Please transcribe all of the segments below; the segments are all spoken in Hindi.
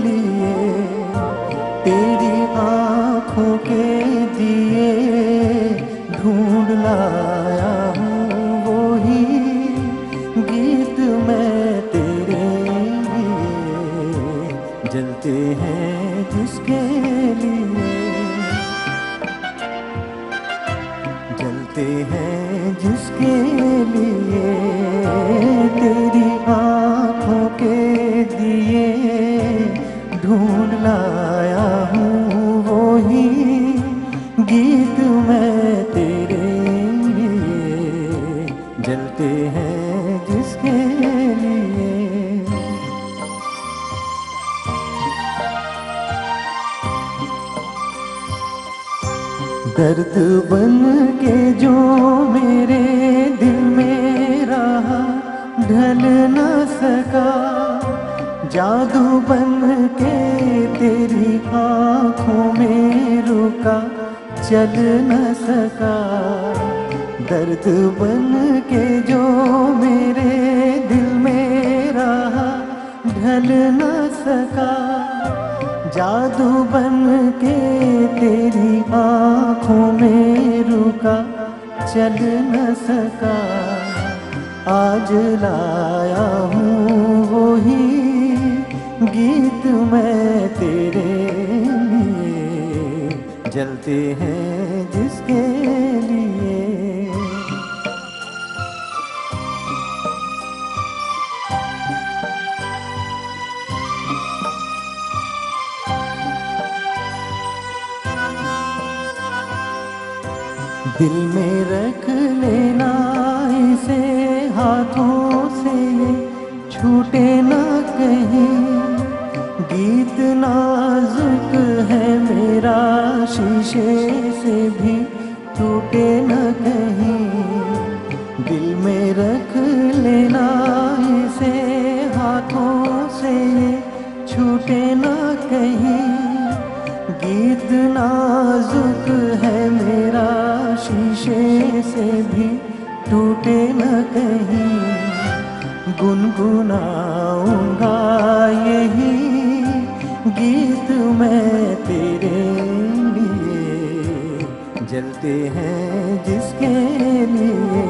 लिए तेरी आँखों के दिए ढूंढ लाया हूँ वो ही गीत मैं तेरे लिए जलते हैं जिसके लिए जलते हैं जिसके लिए तेरी गीत मैं तेरे लिए जलते हैं जिसके लिए। दर्द बन के जो मेरे दिल में रहा, ढल न सका। जादू बन के तेरी आँखों में रुका। चल न सका। दर्द बन के जो मेरे दिल में रहा, ढल न सका। जादू बन के तेरी आँखों में रुका, चल न सका। आज लाया हूँ वही गीत मैं तेरे जलते हैं जिसके लिए। दिल में रख लेना इसे, हाथों से छूटे ना कहीं। गीत नाजुक शीशे से भी टूटे न कहीं। दिल में रख लेना इसे, हाथों से छूटे न कहीं। गीत नाजुक है मेरा, शीशे से भी टूटे न कहीं। गुनगुनाऊँगा यही गीत मैं तेरे जलते हैं जिसके लिए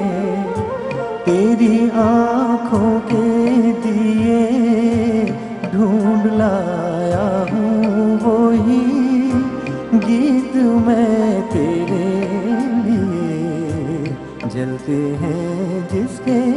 तेरी आँखों के दिए ढूंढ लाया हूँ वही गीत मैं तेरे लिए जलते हैं जिसके